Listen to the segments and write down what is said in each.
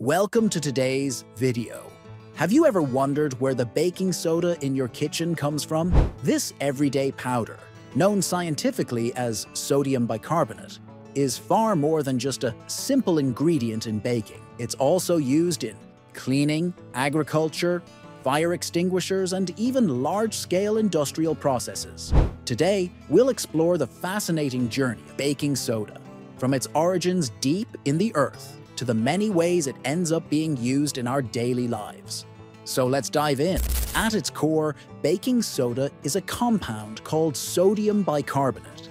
Welcome to today's video. Have you ever wondered where the baking soda in your kitchen comes from? This everyday powder, known scientifically as sodium bicarbonate, is far more than just a simple ingredient in baking. It's also used in cleaning, agriculture, fire extinguishers, and even large-scale industrial processes. Today, we'll explore the fascinating journey of baking soda, from its origins deep in the earth to the many ways it ends up being used in our daily lives. So let's dive in. At its core, baking soda is a compound called sodium bicarbonate.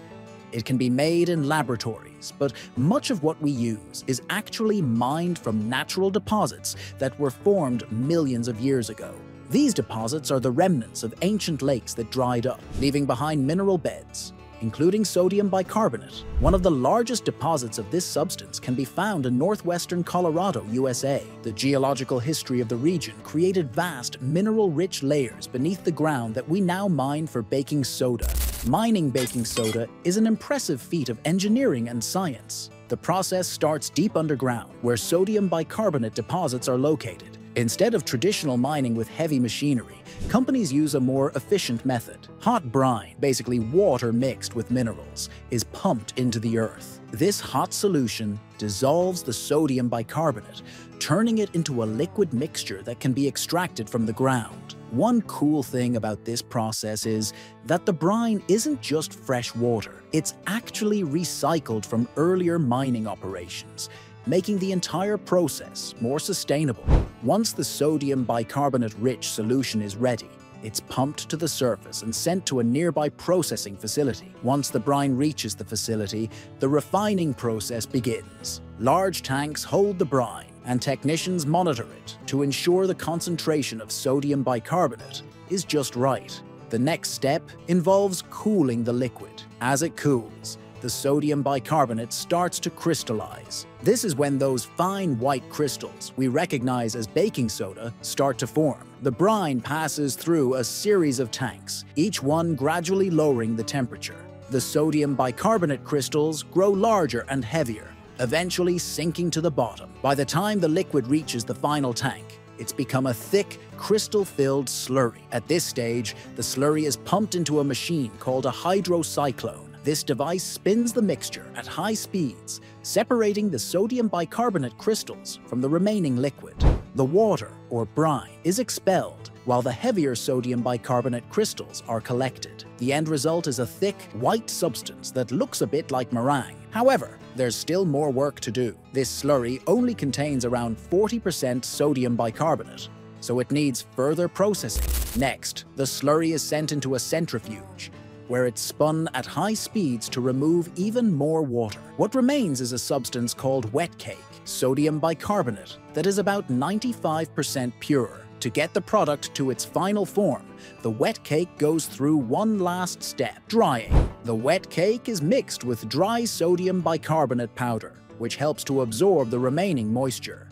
It can be made in laboratories, but much of what we use is actually mined from natural deposits that were formed millions of years ago. These deposits are the remnants of ancient lakes that dried up, leaving behind mineral beds, including sodium bicarbonate. One of the largest deposits of this substance can be found in northwestern Colorado, USA. The geological history of the region created vast, mineral-rich layers beneath the ground that we now mine for baking soda. Mining baking soda is an impressive feat of engineering and science. The process starts deep underground, where sodium bicarbonate deposits are located. Instead of traditional mining with heavy machinery, companies use a more efficient method. Hot brine, basically water mixed with minerals, is pumped into the earth. This hot solution dissolves the sodium bicarbonate, turning it into a liquid mixture that can be extracted from the ground. One cool thing about this process is that the brine isn't just fresh water, it's actually recycled from earlier mining operations, making the entire process more sustainable. Once the sodium bicarbonate-rich solution is ready, it's pumped to the surface and sent to a nearby processing facility. Once the brine reaches the facility, the refining process begins. Large tanks hold the brine, and technicians monitor it to ensure the concentration of sodium bicarbonate is just right. The next step involves cooling the liquid. As it cools, the sodium bicarbonate starts to crystallize. This is when those fine white crystals we recognize as baking soda start to form. The brine passes through a series of tanks, each one gradually lowering the temperature. The sodium bicarbonate crystals grow larger and heavier, eventually sinking to the bottom. By the time the liquid reaches the final tank, it's become a thick, crystal-filled slurry. At this stage, the slurry is pumped into a machine called a hydrocyclone. This device spins the mixture at high speeds, separating the sodium bicarbonate crystals from the remaining liquid. The water, or brine, is expelled, while the heavier sodium bicarbonate crystals are collected. The end result is a thick, white substance that looks a bit like meringue. However, there's still more work to do. This slurry only contains around 40% sodium bicarbonate, so it needs further processing. Next, the slurry is sent into a centrifuge, where it's spun at high speeds to remove even more water. What remains is a substance called wet cake, sodium bicarbonate, that is about 95% pure. To get the product to its final form, the wet cake goes through one last step, drying. The wet cake is mixed with dry sodium bicarbonate powder, which helps to absorb the remaining moisture.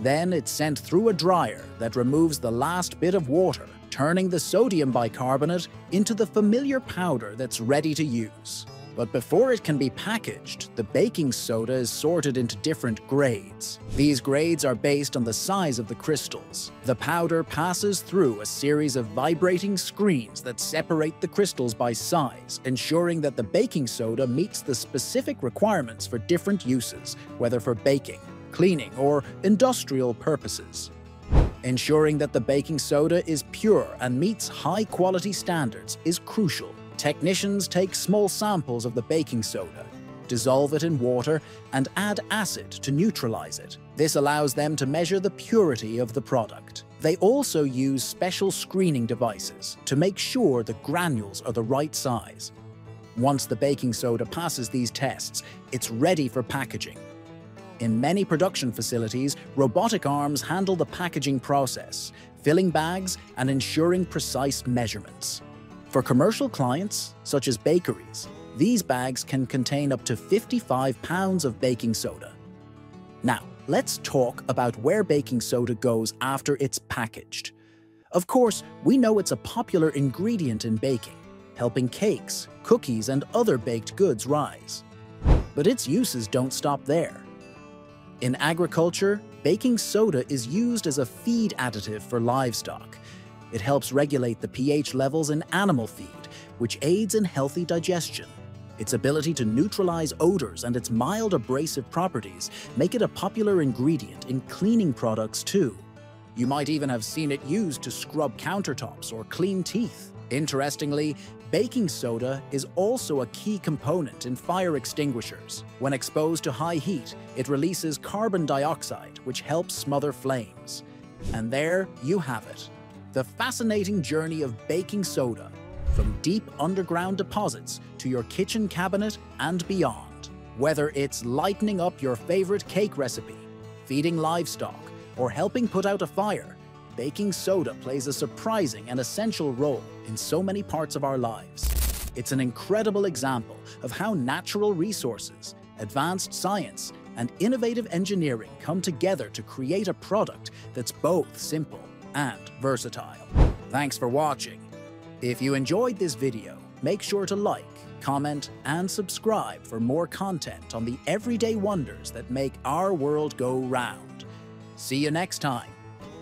Then it's sent through a dryer that removes the last bit of water turning the sodium bicarbonate into the familiar powder that's ready to use. But before it can be packaged, the baking soda is sorted into different grades. These grades are based on the size of the crystals. The powder passes through a series of vibrating screens that separate the crystals by size, ensuring that the baking soda meets the specific requirements for different uses, whether for baking, cleaning, or industrial purposes. Ensuring that the baking soda is pure and meets high-quality standards is crucial. Technicians take small samples of the baking soda, dissolve it in water, and add acid to neutralize it. This allows them to measure the purity of the product. They also use special screening devices to make sure the granules are the right size. Once the baking soda passes these tests, it's ready for packaging. In many production facilities, robotic arms handle the packaging process, filling bags and ensuring precise measurements. For commercial clients, such as bakeries, these bags can contain up to 55 pounds of baking soda. Now, let's talk about where baking soda goes after it's packaged. Of course, we know it's a popular ingredient in baking, helping cakes, cookies, and other baked goods rise. But its uses don't stop there. In agriculture, baking soda is used as a feed additive for livestock. It helps regulate the pH levels in animal feed, which aids in healthy digestion. Its ability to neutralize odors and its mild abrasive properties make it a popular ingredient in cleaning products too. You might even have seen it used to scrub countertops or clean teeth. Interestingly, baking soda is also a key component in fire extinguishers. When exposed to high heat, it releases carbon dioxide, which helps smother flames. And there you have it. The fascinating journey of baking soda, from deep underground deposits to your kitchen cabinet and beyond. Whether it's lightening up your favorite cake recipe, feeding livestock, or helping put out a fire, baking soda plays a surprising and essential role in so many parts of our lives. It's an incredible example of how natural resources, advanced science, and innovative engineering come together to create a product that's both simple and versatile. Thanks for watching. If you enjoyed this video, make sure to like, comment, and subscribe for more content on the everyday wonders that make our world go round. See you next time.